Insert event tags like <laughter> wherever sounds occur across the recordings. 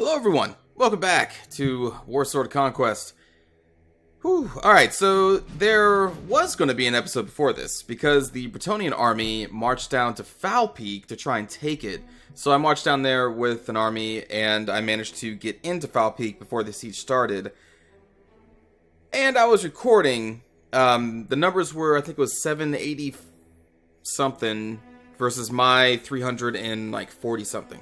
Hello everyone, welcome back to Warsword Conquest. Whew. Alright, so there was going to be an episode before this, because the Bretonnian army marched down to Foul Peak to try and take it. So I marched down there with an army, and I managed to get into Foul Peak before the siege started. And I was recording, um, the numbers were, I think it was 780 something versus my 340 something.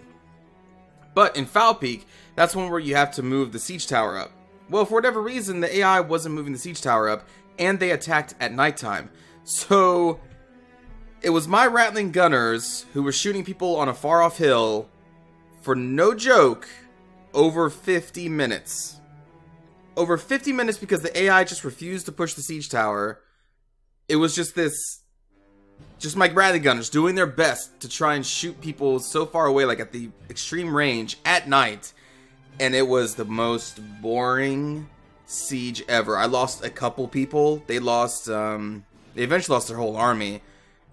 But in Foul Peak, that's one where you have to move the siege tower up. Well, for whatever reason, the AI wasn't moving the siege tower up, and they attacked at nighttime. So, it was my ratling gunners who were shooting people on a far off hill for no joke, over 50 minutes. Over 50 minutes because the AI just refused to push the siege tower. It was just this just my Bradley gunners doing their best to try and shoot people so far away, like at the extreme range at night. And it was the most boring siege ever. I lost a couple people. They lost, um, they eventually lost their whole army.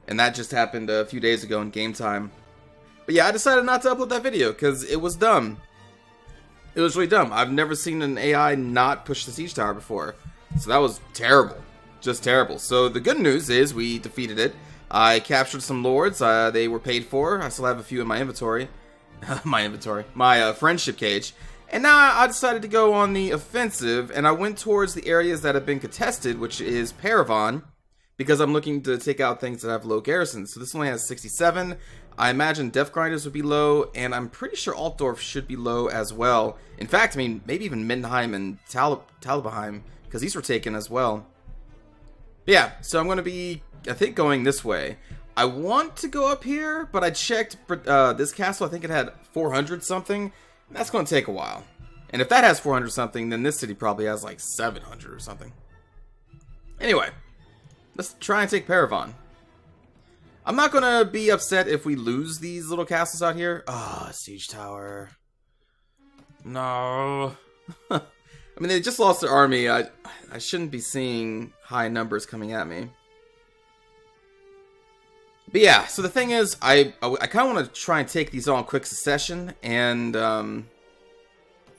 And that just happened a few days ago in game time. But yeah, I decided not to upload that video because it was dumb. It was really dumb. I've never seen an AI not push the siege tower before. So that was terrible. Just terrible. So the good news is we defeated it. I captured some lords. Uh, they were paid for. I still have a few in my inventory. <laughs> my inventory. My uh, friendship cage. And now I decided to go on the offensive, and I went towards the areas that have been contested, which is Parravon, because I'm looking to take out things that have low garrisons. So this only has 67. I imagine Death Grinders would be low, and I'm pretty sure Altdorf should be low as well. In fact, I mean, maybe even Middenheim and Tal Talabheim, because these were taken as well. But yeah, so I'm going to be I think going this way. I want to go up here, but I checked uh, this castle. I think it had 400 something. That's going to take a while. And if that has 400 something, then this city probably has like 700 or something. Anyway, let's try and take Parravon. I'm not going to be upset if we lose these little castles out here. Ah, oh, siege tower. No. <laughs> I mean, they just lost their army. I, I shouldn't be seeing high numbers coming at me. But yeah, so the thing is, I I, kind of want to try and take these all in quick succession, and um,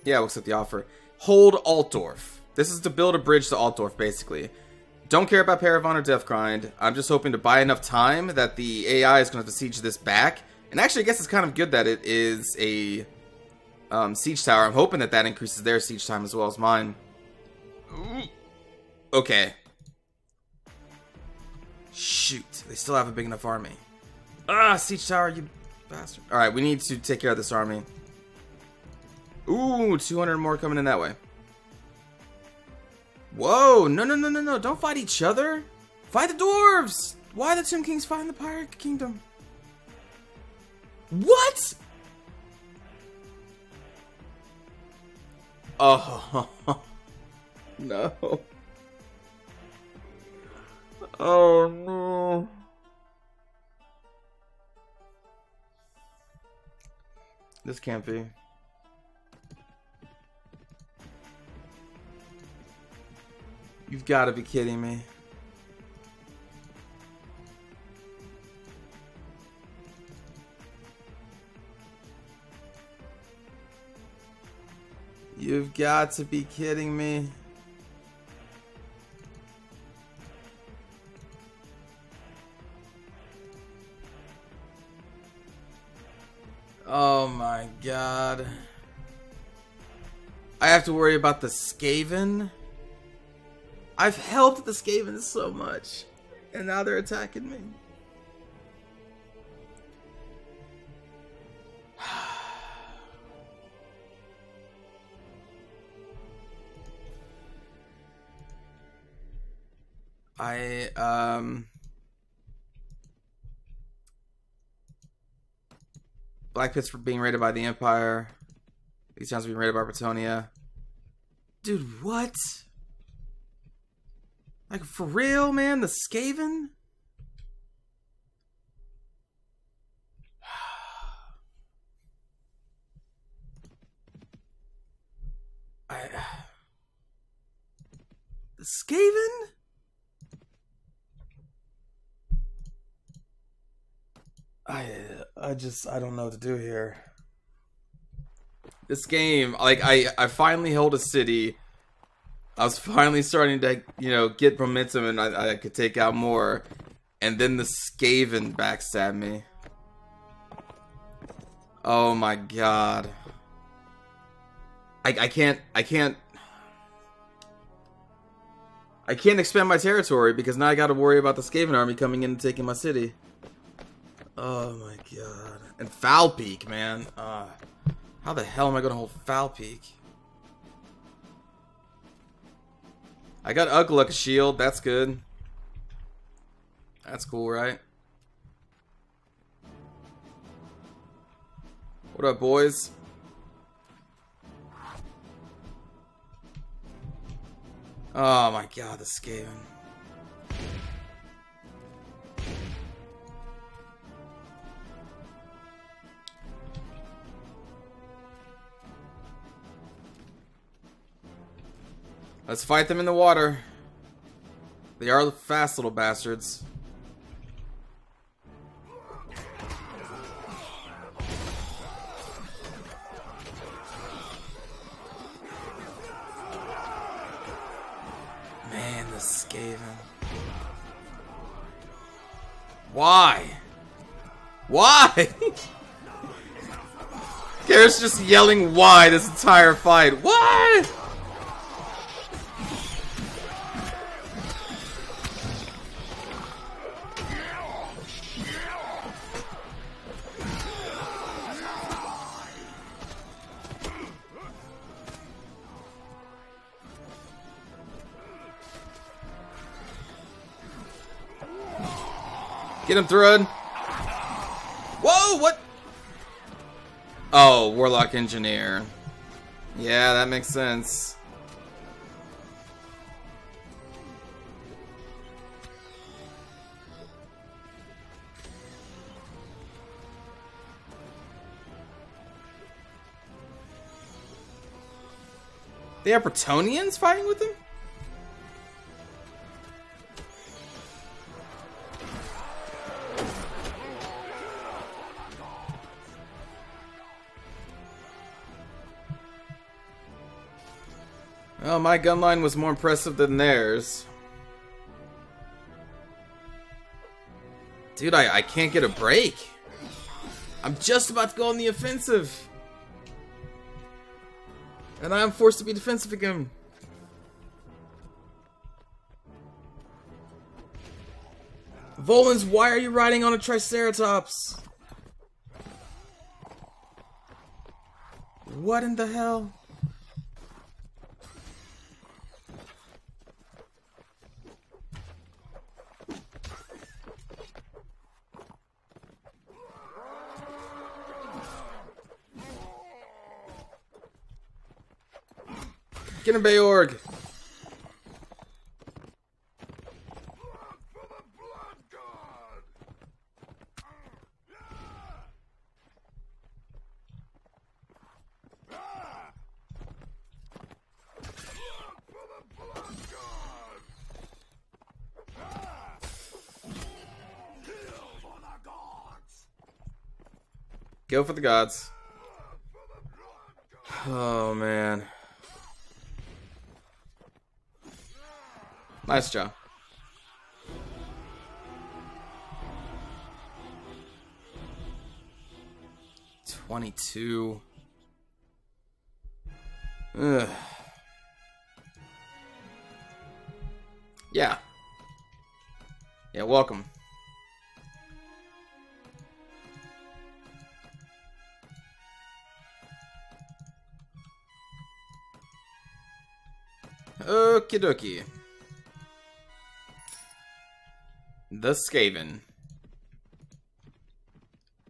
yeah, we'll accept the offer. Hold Altdorf. This is to build a bridge to Altdorf, basically. Don't care about Parravon or Deathgrind. I'm just hoping to buy enough time that the AI is going to have to siege this back. And actually, I guess it's kind of good that it is a um, siege tower. I'm hoping that that increases their siege time as well as mine. Okay, Shoot, they still have a big enough army. Ah, Siege Tower, you bastard. Alright, we need to take care of this army. Ooh, 200 more coming in that way. Whoa, no, no, no, no, no, don't fight each other. Fight the dwarves. Why the Tomb Kings fighting the Pirate Kingdom? What? <laughs> Oh, <laughs> no. Oh no. This can't be. You've got to be kidding me. You've got to be kidding me. God. I have to worry about the Skaven. I've helped the Skaven so much. And now they're attacking me. <sighs> I, um... Black Pits for being raided by the Empire. These towns being raided by Bretonnia. Dude, what? Like, for real, man? The Skaven? <sighs> I... <sighs> The Skaven? I I just I don't know what to do here. This game, like I, I finally held a city. I was finally starting to, you know, get momentum, and I, I could take out more. And then the Skaven backstabbed me. Oh my god. I, I can't, I can't, I can't expand my territory because now I gotta worry about the Skaven army coming in and taking my city. Oh my god. And Foul Peak, man. Uh, how the hell am I gonna hold Foul Peak? I got Ugluk shield, that's good. That's cool, right? What up, boys? Oh my god, the Skaven. Let's fight them in the water. They are fast little bastards. Man, the Skaven. Why? Why? <laughs> Garrett's just yelling why this entire fight. What? Get him, Thrud. Whoa, what? Oh, Warlock Engineer. Yeah, that makes sense. They are Bretonnians fighting with him? My gun line was more impressive than theirs. Dude, I, I can't get a break. I'm just about to go on the offensive. And I am forced to be defensive again. Volans, why are you riding on a Triceratops? What in the hell? Get him, Beorg! Go for the gods. Oh man. Nice job. Twenty-two. Ugh. Yeah. Yeah, welcome. Okie dokie. The Skaven.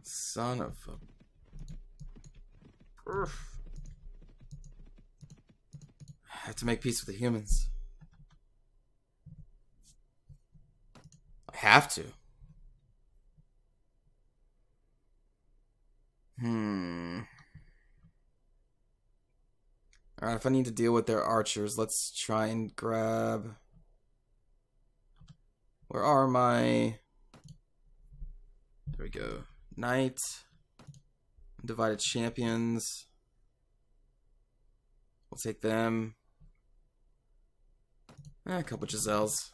Son of a... I have to make peace with the humans. I have to. Hmm. Alright, if I need to deal with their archers, let's try and grab... Where are my... There we go. Knight. Divided champions. We'll take them. Eh, a couple Giselles.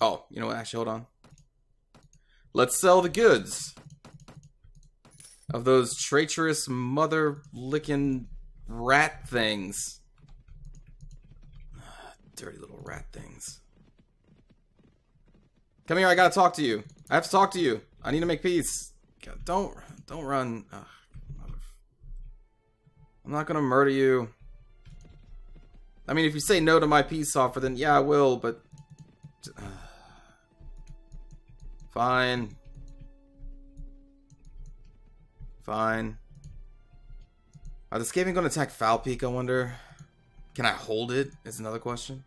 Oh, you know what? Actually, hold on. Let's sell the goods of those traitorous mother licking rat things. <sighs> Dirty little rat things. Come here, I gotta talk to you. I have to talk to you. I need to make peace. Don't, don't run. Ugh, I'm not gonna murder you. I mean, if you say no to my peace offer, then yeah, I will, but... <sighs> Fine. Fine. Are the Skaven going to attack Foul Peak, I wonder? Can I hold it? Is another question.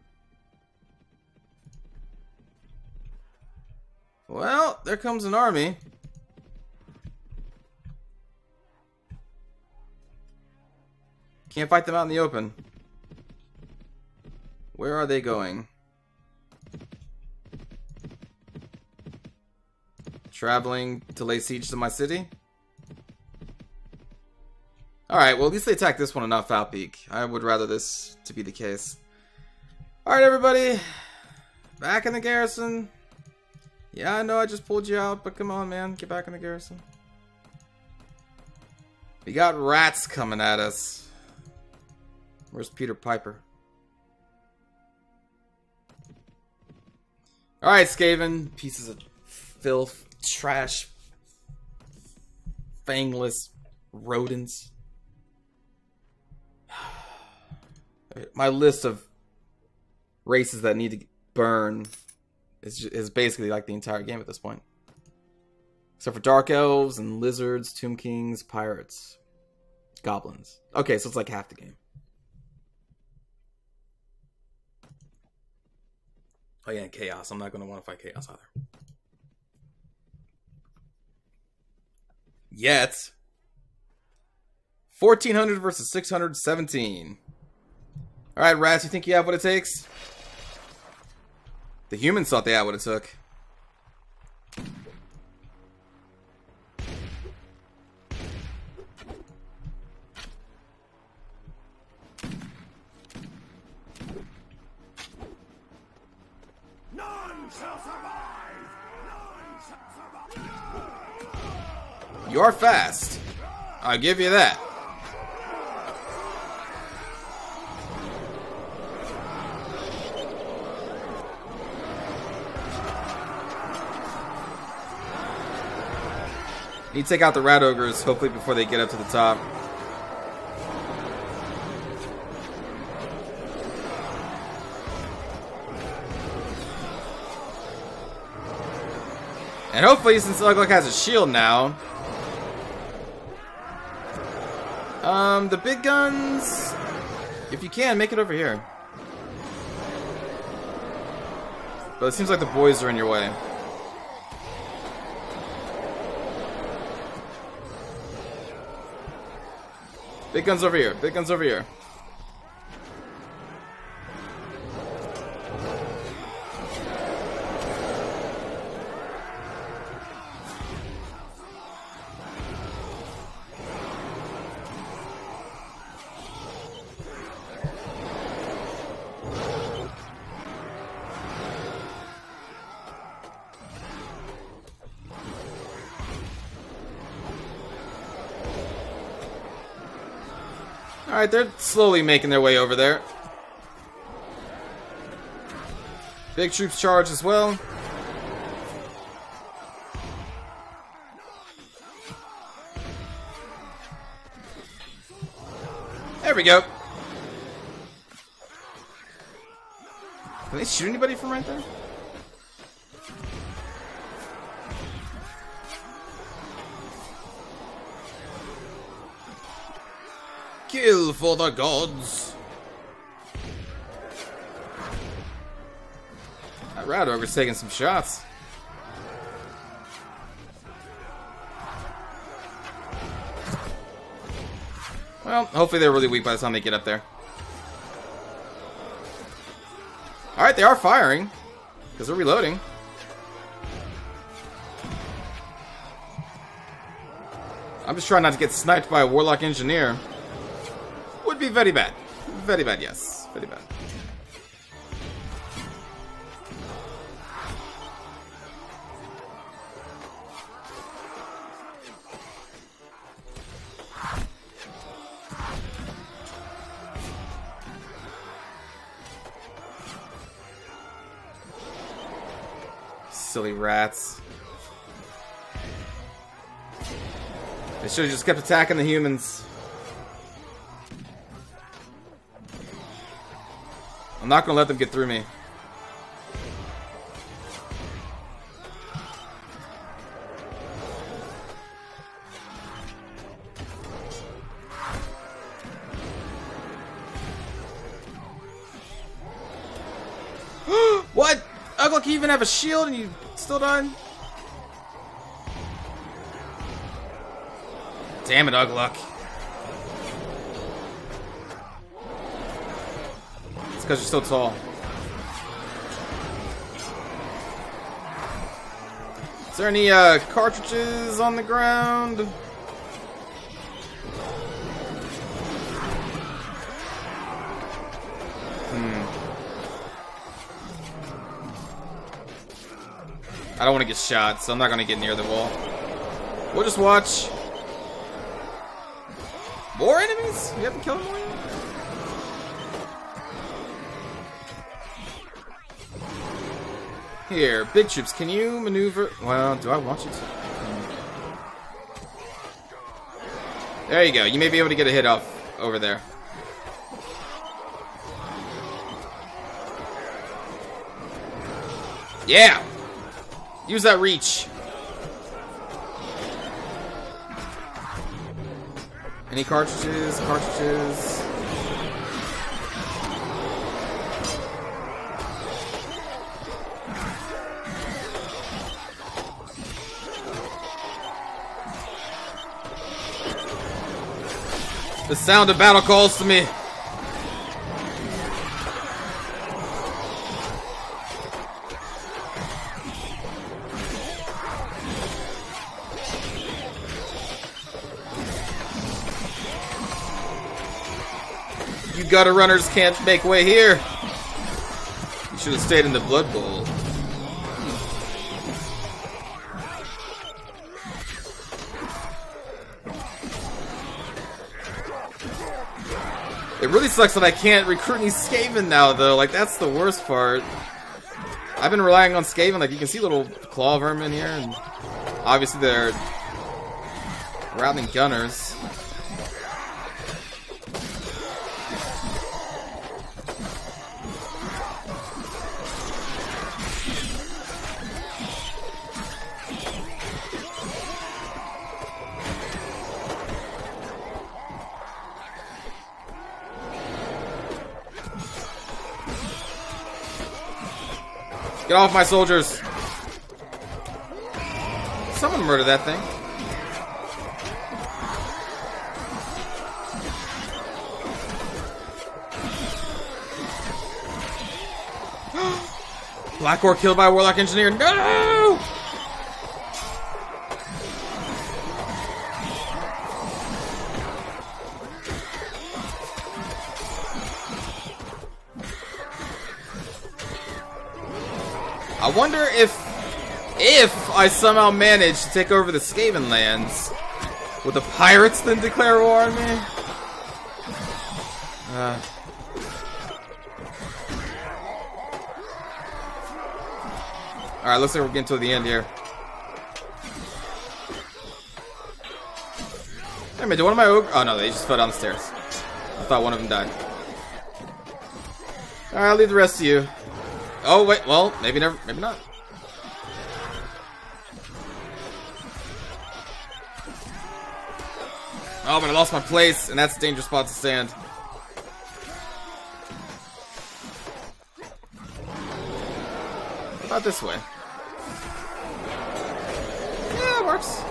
Well, there comes an army. Can't fight them out in the open. Where are they going? Traveling to lay siege to my city? Alright, well at least they attacked this one and not Foul Peak. I would rather this to be the case. Alright everybody, back in the garrison. Yeah, I know I just pulled you out, but come on man, get back in the garrison. We got rats coming at us. Where's Peter Piper? Alright, Skaven. Pieces of filth, trash, fangless rodents. My list of races that need to burn is is basically like the entire game at this point. Except for dark elves and lizards, tomb kings, pirates, goblins. Okay, so it's like half the game. Oh yeah, chaos. I'm not gonna want to fight chaos either. Yet. 1400 versus 617. Alright, Rats, you think you have what it takes? The humans thought they had what it took. You're fast. I'll give you that. Need to take out the rat ogres, hopefully before they get up to the top. And hopefully, since Ugluk has a shield now... Um, the big guns... If you can, make it over here. But it seems like the boys are in your way. Big guns over here. Big guns over here. Alright, they're slowly making their way over there. Big troops charge as well. There we go. Can they shoot anybody from right there? Kill for the gods! That Radrover's taking some shots. Well, hopefully they're really weak by the time they get up there. Alright, they are firing. Because they're reloading. I'm just trying not to get sniped by a Warlock Engineer. Be very bad. Very bad, yes. Very bad. Silly rats. They should have just kept attacking the humans. I'm not gonna let them get through me. <gasps> what? Ugluk, you even have a shield and you still done? Damn it, Ugluk. Because you're so tall. Is there any uh, cartridges on the ground? Hmm. I don't want to get shot, so I'm not going to get near the wall. We'll just watch. More enemies? We haven't killed more yet? Here, big troops, can you maneuver? Well, do I want you to? There you go. You may be able to get a hit off over there. Yeah! Use that reach. Any cartridges? Cartridges? The sound of battle calls to me. You gutter runners can't make way here. You should have stayed in the Blood Bowl. Really sucks that I can't recruit any Skaven now, though. Like, that's the worst part. I've been relying on Skaven. Like, you can see little claw vermin here, and obviously they're routing gunners. Get off my soldiers! Someone murdered that thing. <gasps> Black Orc killed by Warlock Engineer. No! Wonder if if I somehow manage to take over the Skaven lands, would the pirates then declare war on me? Uh. Alright, looks like we're getting to the end here. Hey man, did one of my ogre- Oh no, they just fell down the stairs. I thought one of them died. Alright, I'll leave the rest to you. Oh wait, well, maybe never, maybe not. Oh, but I lost my place, and that's a dangerous spot to stand. About this way? Yeah, it works.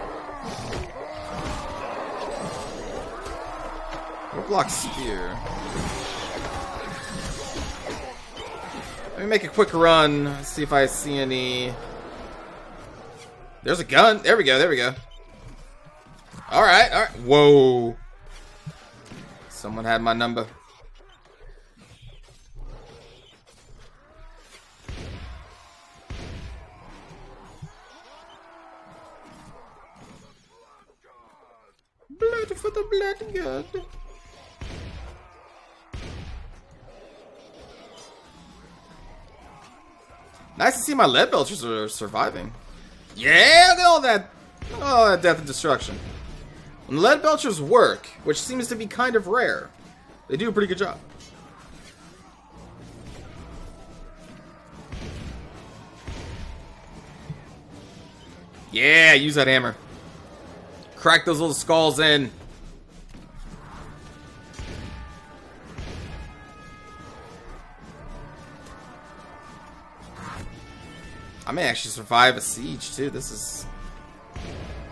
Block spear. Let me make a quick run, see if I see any... There's a gun. There we go, there we go. Alright, alright. Whoa. Someone had my number. Blood for the blood god. Nice to see my lead belchers are surviving. Yeah, look at all that, all that death and destruction. The lead belchers work, which seems to be kind of rare, they do a pretty good job. Yeah, use that hammer. Crack those little skulls in. I may actually survive a siege too. This is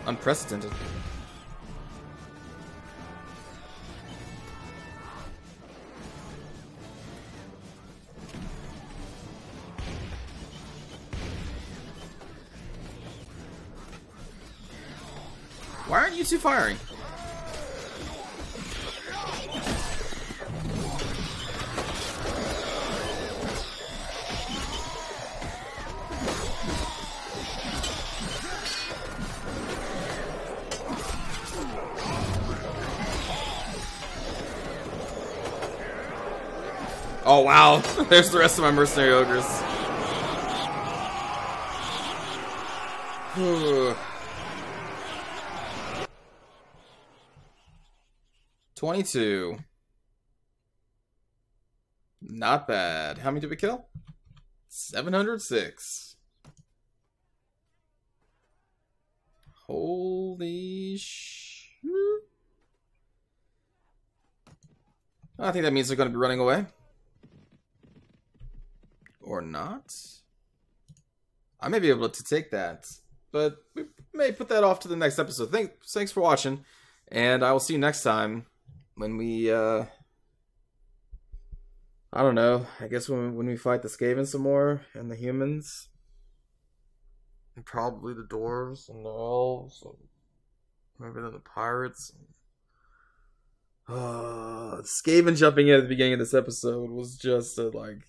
unprecedented. Why aren't you two firing? Oh wow, <laughs> there's the rest of my mercenary ogres. <sighs> 22. Not bad. How many did we kill? 706. Holy sh... I think that means they're going to be running away. Or not. I may be able to take that. But we may put that off to the next episode. Thanks, thanks for watching. And I will see you next time when we uh I don't know. I guess when when we fight the Skaven some more and the humans, and probably the dwarves and the elves, and maybe then the pirates. <sighs> Uh, Skaven jumping in at the beginning of this episode was just a, like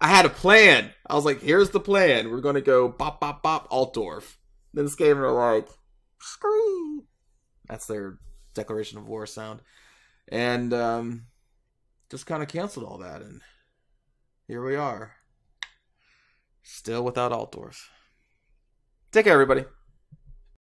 I had a plan. I was like, "Here's the plan. We're gonna go bop bop bop Altdorf." Then the Skaven are like, "Scream." That's their declaration of war sound and um, just kind of canceled all that, and here we are, still without Altdorf. Take care, everybody.